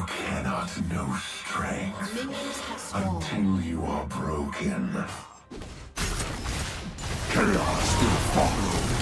You cannot know strength Minions have spawned. until you are broken. Chaos will follow.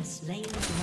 Has slain the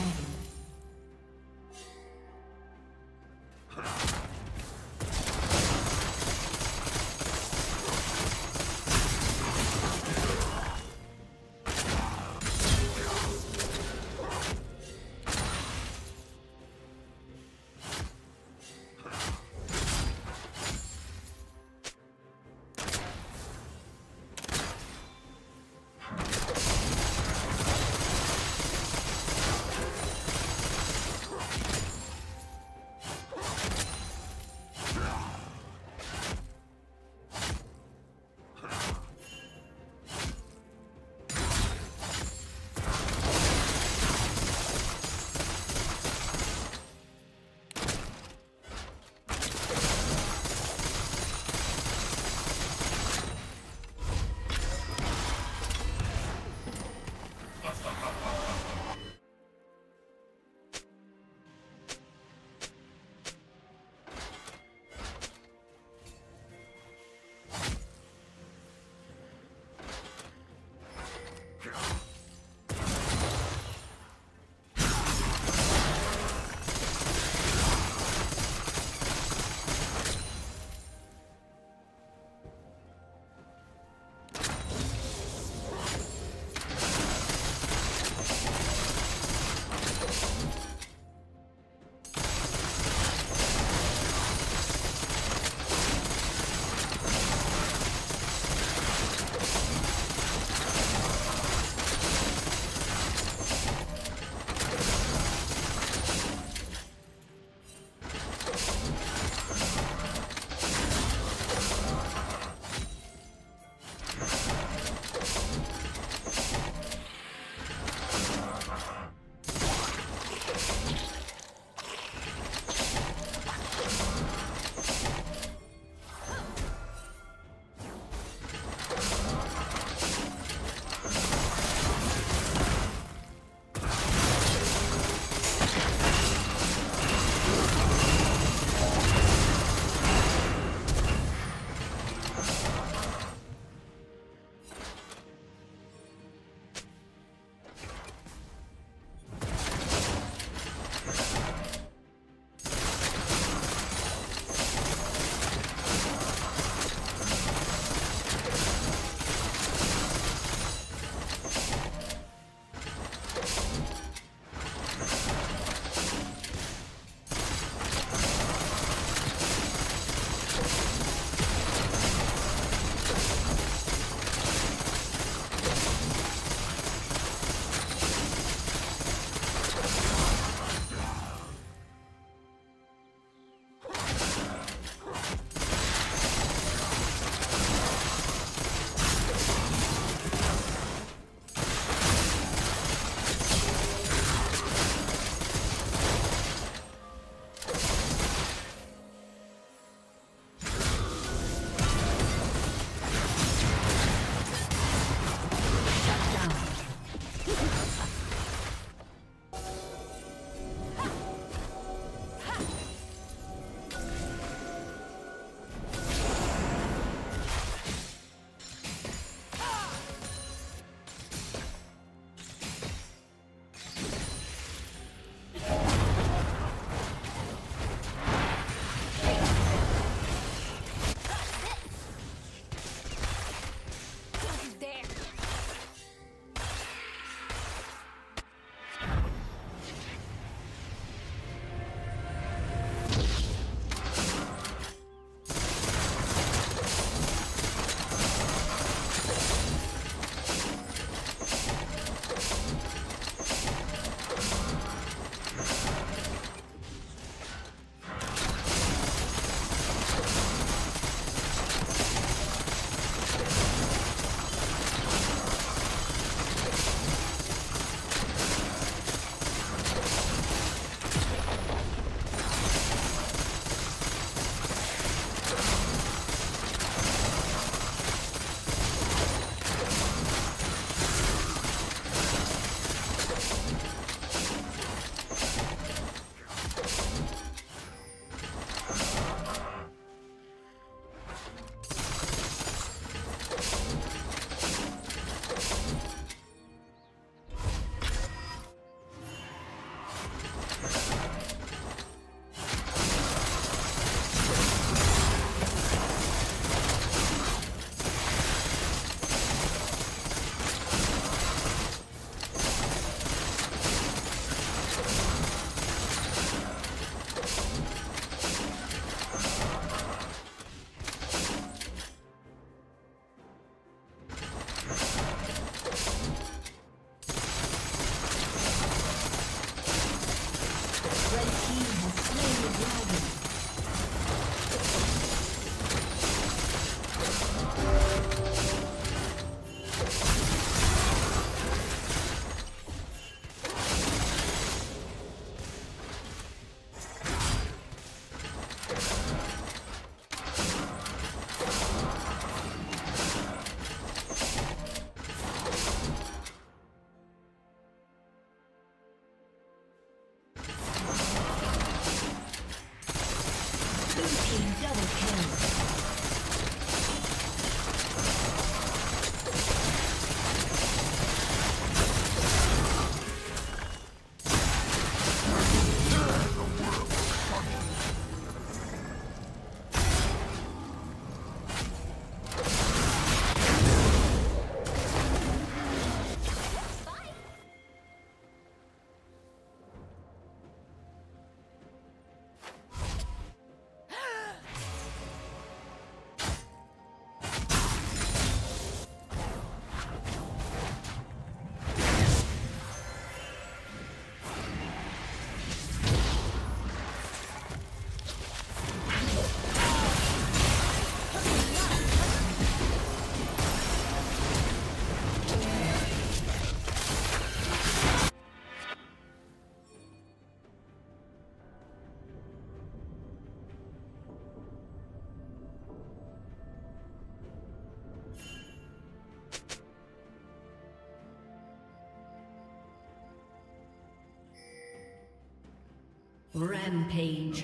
Rampage.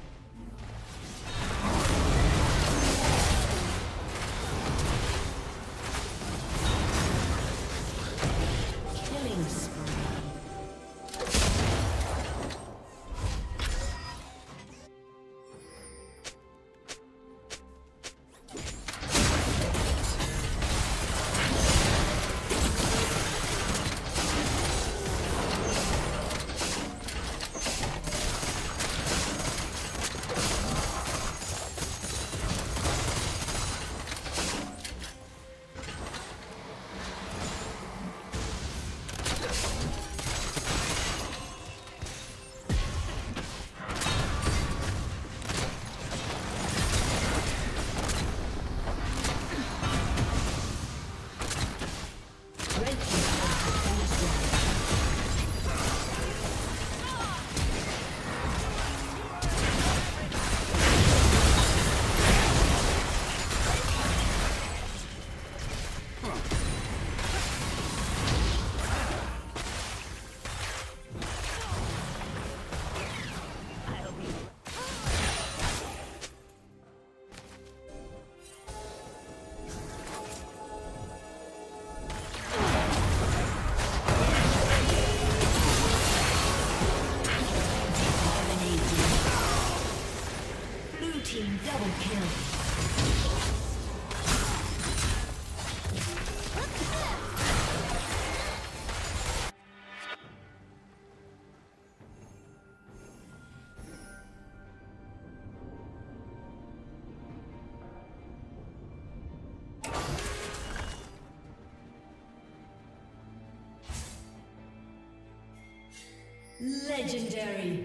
Legendary.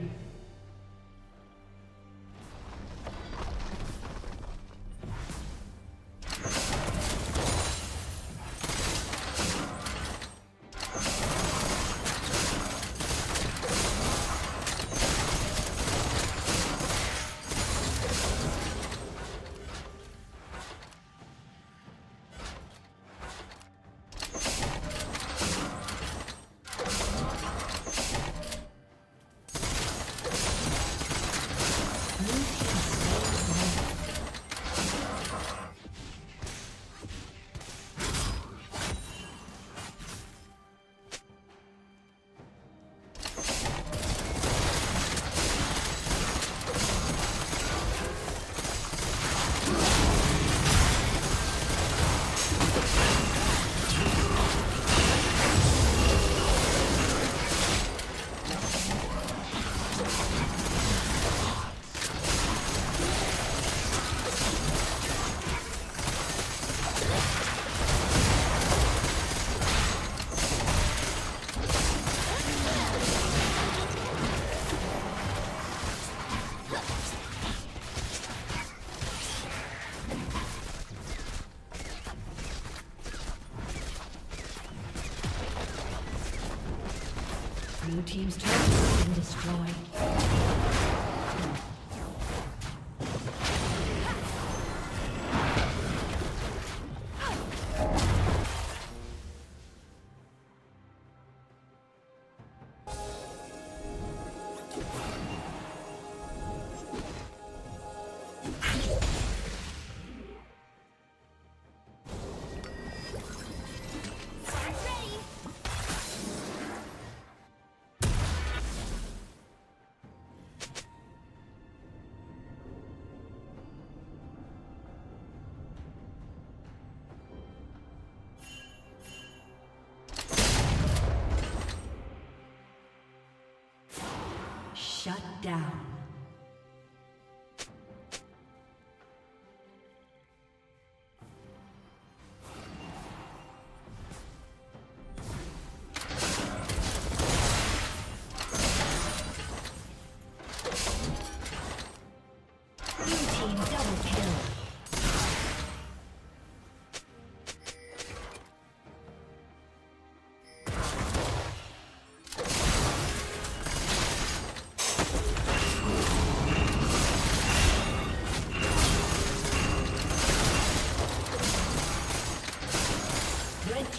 team's turret. down.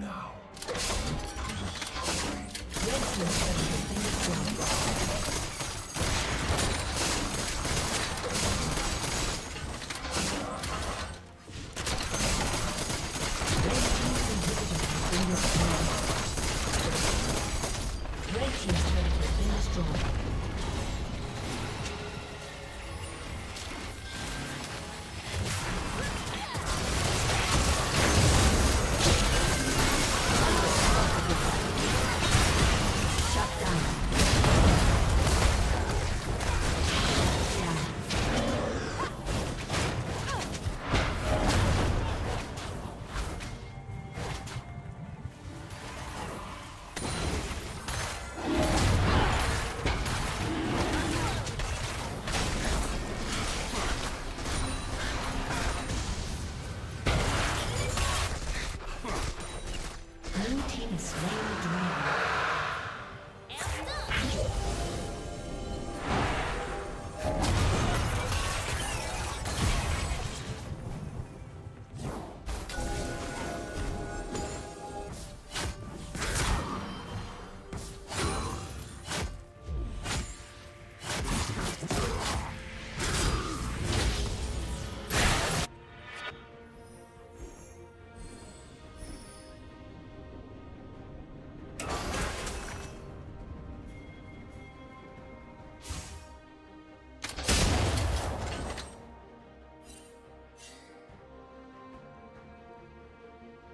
now. Red team's